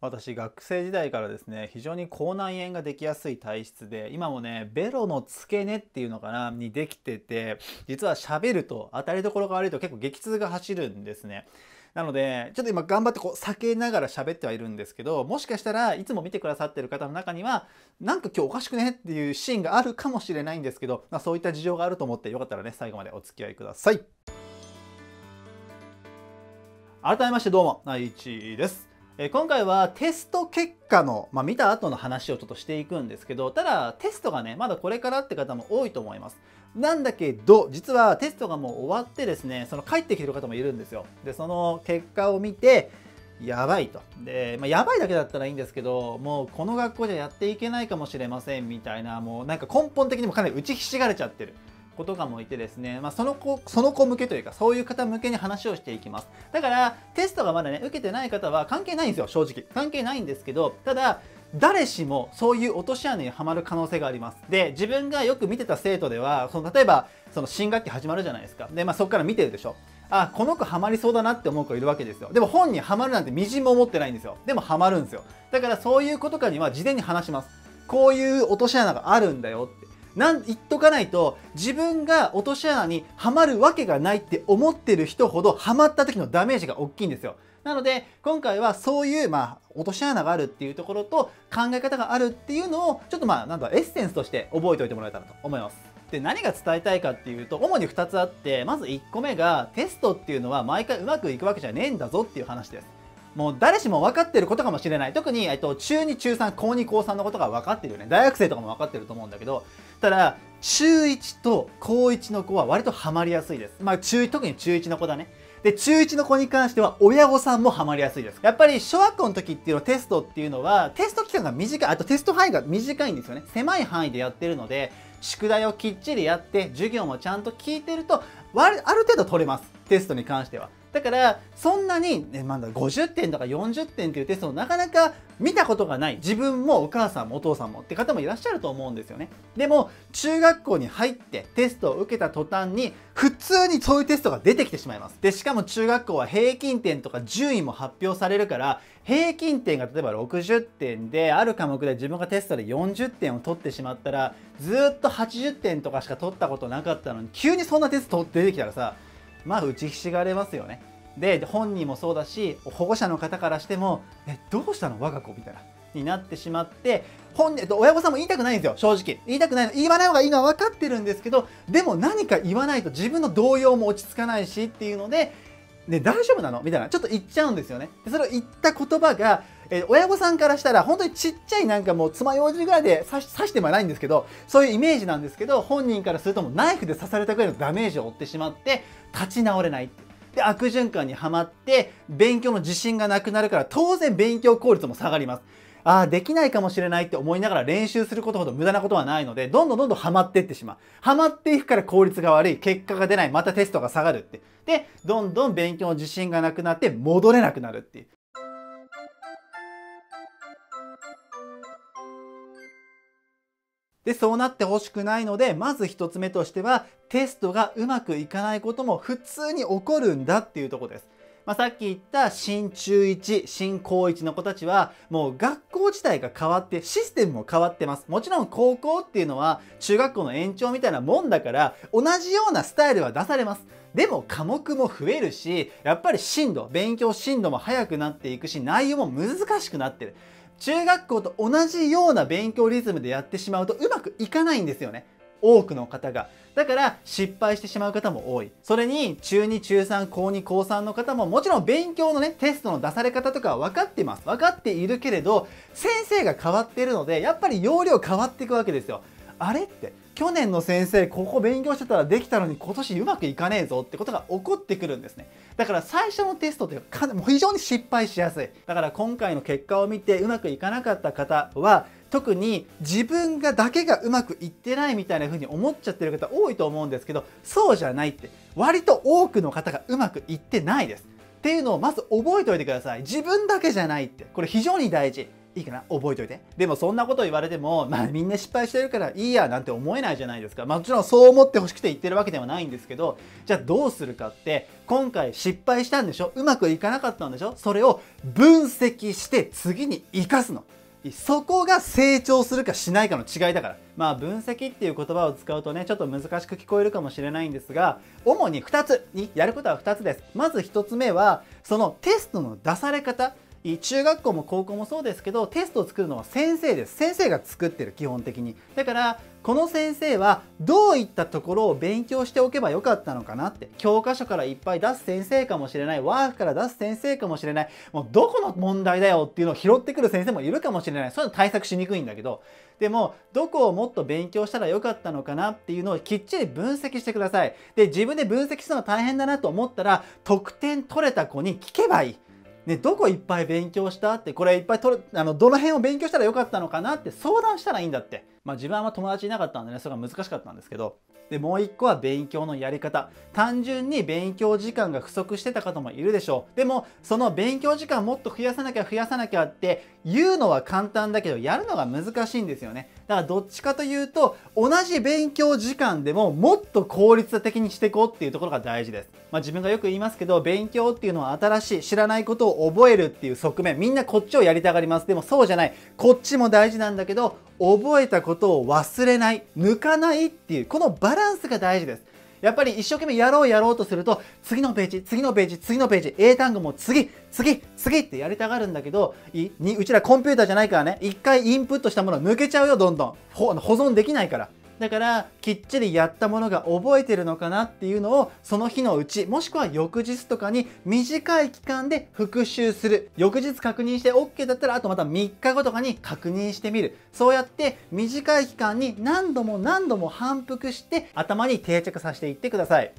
私学生時代からですね非常に口内炎ができやすい体質で今もねベロの付け根っていうのかなにできてて実は喋ると当たりどころが悪いと結構激痛が走るんですね。なのでちょっと今頑張ってこう避けながら喋ってはいるんですけどもしかしたらいつも見てくださってる方の中にはなんか今日おかしくねっていうシーンがあるかもしれないんですけど、まあ、そういった事情があると思ってよかったらね最後までお付き合いください。改めましてどうも内地です。え今回はテスト結果の、まあ、見た後の話をちょっとしていくんですけどただテストがねまだこれからって方も多いと思います。なんだけど実はテストがもう終わってですねその帰ってきてる方もいるんですよ。でその結果を見てやばいと。で、まあ、やばいだけだったらいいんですけどもうこの学校じゃやっていけないかもしれませんみたいなもうなんか根本的にもかなり打ちひしがれちゃってる。子とかもいてですね、まあ、その子その子向けというかそういう方向けに話をしていきます。だからテストがまだね受けてない方は関係ないんですよ正直。関係ないんですけどただ誰しもそういう落とし穴にはまる可能性があります。で自分がよく見てた生徒ではその例えばその新学期始まるじゃないですか。で、まあ、そこから見てるでしょ。あこの子ハマりそうだなって思う子いるわけですよ。でも本にはまるなんてみじんも思ってないんですよ。でもハマるんですよ。だからそういう子とかには事前に話します。こういう落とし穴があるんだよって。なん言っとかないと自分が落とし穴にはまるわけがないって思ってる人ほどはまった時のダメージが大きいんですよ。なので今回はそういう、まあ、落とし穴があるっていうところと考え方があるっていうのをちょっとまあなんだエッセンスとして覚えておいてもらえたらと思います。で何が伝えたいかっていうと主に2つあってまず1個目がテストっていうのは毎回うまくいくわけじゃねえんだぞっていう話です。もう誰しも分かってることかもしれない特に、えっと、中2中3高2高3のことが分かってるよね大学生とかも分かってると思うんだけどただ中1と高1の子は割とハマりやすいです。まあ中特に中1の子だね。で中1の子に関しては親御さんもハマりやすいです。やっぱり小学校の時っていうのテストっていうのはテスト期間が短いあとテスト範囲が短いんですよね。狭い範囲でやってるので宿題をきっちりやって授業もちゃんと聞いてるとある程度取れます。テストに関しては。だからそんなに、ね、まだ50点とか40点っていうテストをなかなか見たことがない。自分もお母さんもお父さんもって方もいらっしゃると思うんですよね。でも中学校に入ってテストを受けた途端に普通にそういうテストが出てきてしまいます。でしかも中学校は平均点とか順位も発表されるから平均点が例えば60点である科目で自分がテストで40点を取ってしまったらずっと80点とかしか取ったことなかったのに急にそんなテスト出てきたらさまあ打ちひしがれますよね。で本人もそうだし保護者の方からしても「えどうしたの？我が子」みたいな。になってしまって本人親御さんも言いたくないんですよ正直。言いたくないの。言わない方がいいのは分かってるんですけどでも何か言わないと自分の動揺も落ち着かないしっていうのでね、大丈夫なの？みたいな。ちょっと言っちゃうんですよね。でそれを言った言葉が、えー、親御さんからしたら本当にちっちゃいなんかもう爪楊枝ぐらいで刺してもないんですけどそういうイメージなんですけど本人からするともうナイフで刺されたぐらいのダメージを負ってしまって立ち直れないで悪循環にはまって勉強の自信がなくなるから当然勉強効率も下がります。ああできないかもしれないって思いながら練習することほど無駄なことはないのでどんどんどんどんハマっていってしまう。ハマっていくから効率が悪い。結果が出ない。またテストが下がるって。でどんどん勉強の自信がなくなって戻れなくなるっていう。でそうなってほしくないのでまず1つ目としてはテストがうまくいかないことも普通に起こるんだっていうとこです。まあ、さっき言った新中1、新高1の子たちはもう学校自体が変わってシステムも変わってます。もちろん高校っていうのは中学校の延長みたいなもんだから同じようなスタイルは出されます。でも科目も増えるし、やっぱり進度、勉強進度も速くなっていくし、内容も難しくなってる。中学校と同じような勉強リズムでやってしまうとうまくいかないんですよね。多くの方が。だから失敗してしまう方も多い。それに中2、中3、高2、高3の方ももちろん勉強のね、テストの出され方とかは分かってます。分かっているけれど、先生が変わっているので、やっぱり要領変わっていくわけですよ。あれって去年の先生ここ勉強してたらできたのに今年うまくいかねえぞってことが起こってくるんですね。だから最初のテストって非常に失敗しやすい。だから今回の結果を見てうまくいかなかった方は特に自分がだけがうまくいってないみたいな風に思っちゃってる方多いと思うんですけどそうじゃないって。割と多くの方がうまくいってないです。っていうのをまず覚えておいてください。自分だけじゃないって。これ非常に大事。いいかな？覚えといて。でもそんなこと言われても、まあ、みんな失敗してるからいいやなんて思えないじゃないですか、まあ、もちろんそう思ってほしくて言ってるわけではないんですけどじゃあどうするかって今回失敗したんでしょ？うまくいかなかったんでしょ？それを分析して次に生かすの。そこが成長するかしないかの違いだから。まあ分析っていう言葉を使うとねちょっと難しく聞こえるかもしれないんですが主に2つにやることは2つです。まず1つ目はそのテストの出され方。中学校も高校もそうですけどテストを作るのは先生です先生が作ってる基本的に。だからこの先生はどういったところを勉強しておけばよかったのかなって教科書からいっぱい出す先生かもしれない。ワークから出す先生かもしれない。もうどこの問題だよっていうのを拾ってくる先生もいるかもしれないそういうの対策しにくいんだけどでもどこをもっと勉強したらよかったのかなっていうのをきっちり分析してください。で自分で分析するの大変だなと思ったら得点取れた子に聞けばいい。ね、どこいっぱい勉強したってこれいっぱい取るあのどの辺を勉強したらよかったのかなって相談したらいいんだって。まあ自分はあんま友達いなかったんでねそれが難しかったんですけど。でもう一個は勉強のやり方。単純に勉強時間が不足してた方もいるでしょう。でもその勉強時間もっと増やさなきゃ増やさなきゃって言うのは簡単だけどやるのが難しいんですよね。だからどっちかというと同じ勉強時間でももっと効率的にしていこうっていうところが大事です、まあ、自分がよく言いますけど勉強っていうのは新しい知らないことを覚えるっていう側面みんなこっちをやりたがります。でもそうじゃない。こっちも大事なんだけど覚えたことを忘れない。抜かないっていうこのバランスが大事です。やっぱり一生懸命やろうやろうとすると次のページ次のページ次のページ英単語も次次次ってやりたがるんだけどいにうちらコンピューターじゃないからね一回インプットしたもの抜けちゃうよどんどん。保存できないから。だからきっちりやったものが覚えてるのかなっていうのをその日のうちもしくは翌日とかに短い期間で復習する翌日確認して OK だったらあとまた3日後とかに確認してみるそうやって短い期間に何度も何度も反復して頭に定着させていってください。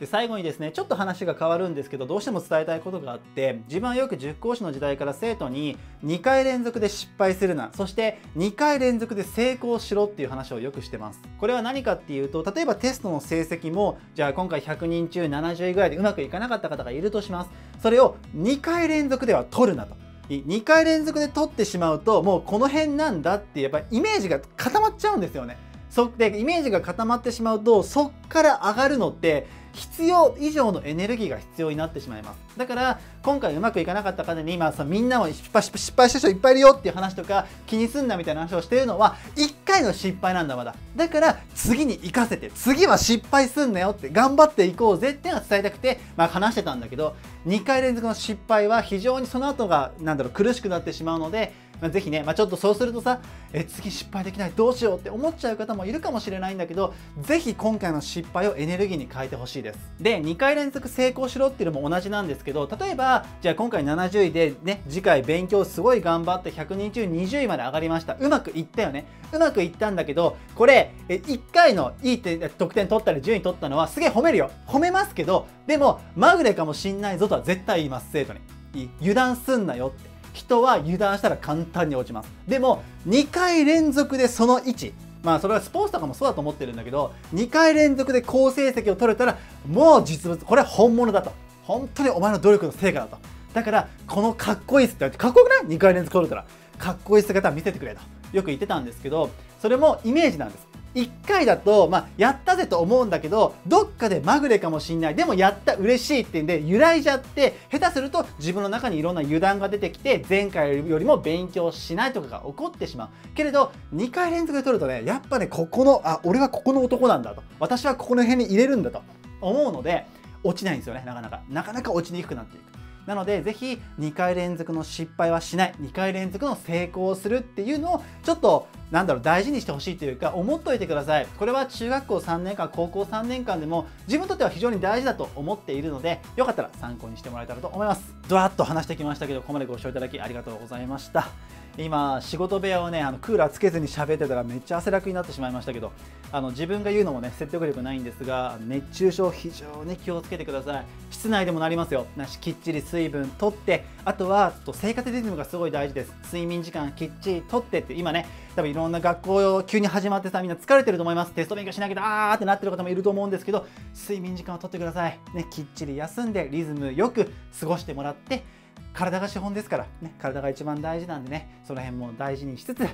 で最後にですねちょっと話が変わるんですけどどうしても伝えたいことがあって自分はよく塾講師の時代から生徒に2回連続で失敗するなそして2回連続で成功しろっていう話をよくしてます。これは何かっていうと例えばテストの成績もじゃあ今回100人中70位ぐらいでうまくいかなかった方がいるとします。それを2回連続では取るなと。2回連続で取ってしまうともうこの辺なんだってやっぱりイメージが固まっちゃうんですよね。そでイメージが固まってしまうとそっから上がるのって必要以上のエネルギーが必要になってしまいます。だから今回うまくいかなかった方に今さみんなも失敗失敗した人いっぱいいるよっていう話とか気にすんなみたいな話をしてるのは1回の失敗なんだまだ。だから次に生かせて次は失敗すんなよって頑張っていこうぜっていうのは伝えたくて、まあ、話してたんだけど2回連続の失敗は非常にその後がなんだろう苦しくなってしまうのでまあ、ぜひね、まあ、ちょっとそうするとさえ次失敗できないどうしようって思っちゃう方もいるかもしれないんだけどぜひ今回の失敗をエネルギーに変えてほしいです。で2回連続成功しろっていうのも同じなんですけど例えばじゃあ今回70位でね次回勉強すごい頑張って100人中20位まで上がりました。うまくいったよね。うまくいったんだけどこれ1回のいい得点取ったり順位取ったのはすげえ褒めるよ。褒めますけどでもまぐれかもしんないぞとは絶対言います生徒に。油断すんなよって。人は油断したら簡単に落ちます。でも2回連続でその位置。まあそれはスポーツとかもそうだと思ってるんだけど2回連続で好成績を取れたらもう実物これは本物だと。本当にお前の努力の成果だと。だからこのかっこいいっすってかっこよくない ?2 回連続取れたら。かっこいい姿見せてくれと。よく言ってたんですけどそれもイメージなんです。1回だと、まあ、やったぜと思うんだけどどっかでまぐれかもしんない。でもやった嬉しいっていうんで揺らいじゃって下手すると自分の中にいろんな油断が出てきて前回よりも勉強しないとかが起こってしまう。けれど2回連続で取るとねやっぱねここのあ俺はここの男なんだと。私はここの辺に入れるんだと思うので落ちないんですよねなかなか。なかなか落ちにくくなっていく。なのでぜひ2回連続の失敗はしない。2回連続の成功をするっていうのをちょっとなんだろう大事にしてほしいというか思っといてください。これは中学校3年間高校3年間でも自分にとっては非常に大事だと思っているのでよかったら参考にしてもらえたらと思います。ドワッと話してきましたけどここまでご視聴いただきありがとうございました。今仕事部屋をねあのクーラーつけずに喋ってたらめっちゃ汗だくになってしまいましたけどあの自分が言うのもね説得力ないんですが熱中症非常に気をつけてください。室内でもなりますよ。なしきっちり水分とってあとはと生活リズムがすごい大事です。睡眠時間きっちりとってって今ね多分いろんな学校急に始まってさみんな疲れてると思います。テスト勉強しなきゃあーってなってる方もいると思うんですけど睡眠時間をとってください。ねきっちり休んでリズムよく過ごしてもらって体が資本ですから、ね、体が一番大事なんでねその辺も大事にしつつ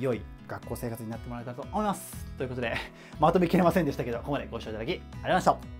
良い学校生活になってもらえたらと思います。ということでまとめきれませんでしたけどここまでご視聴いただきありがとうございました。